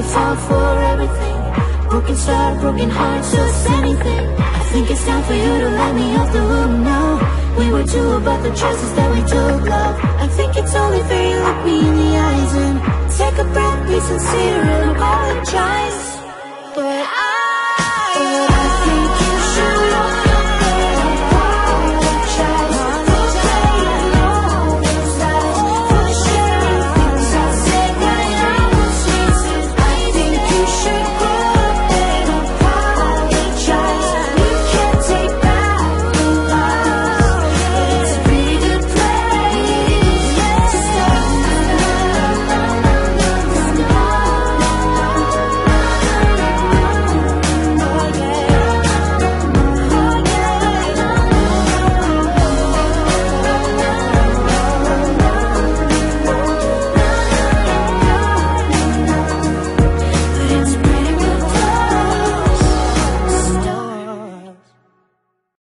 It's fall for everything. Broken star, broken hearts, just anything. I think it's time for you to let me off the hook now. We were two about the choices that we took, love. I think it's only fair you look me in the eyes and Take a breath, be sincere and apologize.